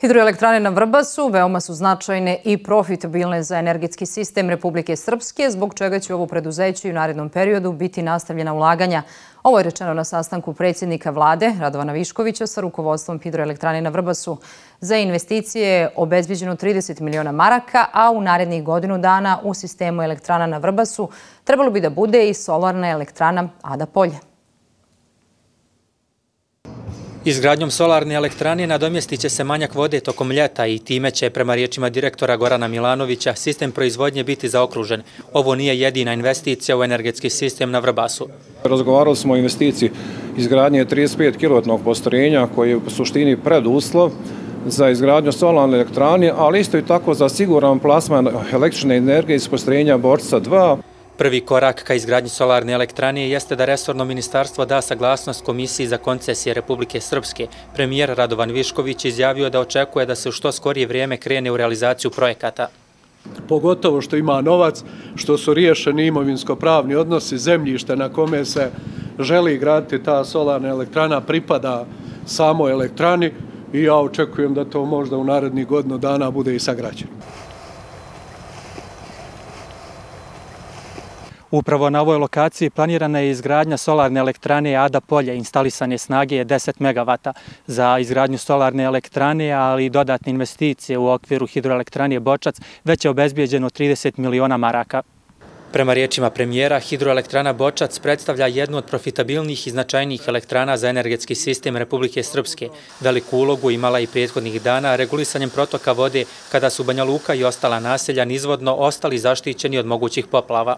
Hidroelektrane na Vrbasu veoma su značajne i profitabilne za energetski sistem Republike Srpske, zbog čega će ovo preduzeće u narednom periodu biti nastavljena ulaganja. Ovo je rečeno na sastanku predsjednika vlade Radovana Viškovića sa rukovodstvom Hidroelektrane na Vrbasu. Za investicije je obezbiđeno 30 miliona maraka, a u narednih godinu dana u sistemu elektrana na Vrbasu trebalo bi da bude i solarna elektrana Ada Polje. Izgradnjom solarne elektrane nadomjestit će se manjak vode tokom ljeta i time će, prema riječima direktora Gorana Milanovića, sistem proizvodnje biti zaokružen. Ovo nije jedina investicija u energetski sistem na Vrbasu. Razgovarali smo o investiciji izgradnje 35 kW postrojenja koji je u suštini preduslov za izgradnju solarne elektrane, ali isto i tako za siguran plasman električne energije iz postrojenja Borca 2. Prvi korak ka izgradnji solarne elektrane jeste da Resorno ministarstvo da saglasnost Komisiji za koncesije Republike Srpske. Premijer Radovan Višković izjavio da očekuje da se u što skorije vrijeme krene u realizaciju projekata. Pogotovo što ima novac, što su riješeni imovinsko-pravni odnosi zemljište na kome se želi graditi ta solarna elektrana, pripada samo elektrani i ja očekujem da to možda u narednih godinu dana bude i sagrađeno. Upravo na ovoj lokaciji planirana je izgradnja solarne elektrane Ada Polje. Instalisane snage je 10 MW za izgradnju solarne elektrane, ali i dodatne investicije u okviru hidroelektrane Bočac već je obezbijeđeno 30 miliona maraka. Prema riječima premijera, hidroelektrana Bočac predstavlja jednu od profitabilnijih i značajnijih elektrana za energetski sistem Republike Srpske. Veliku ulogu imala i prethodnih dana regulisanjem protoka vode kada su Banja Luka i ostala naselja nizvodno ostali zaštićeni od mogućih poplava.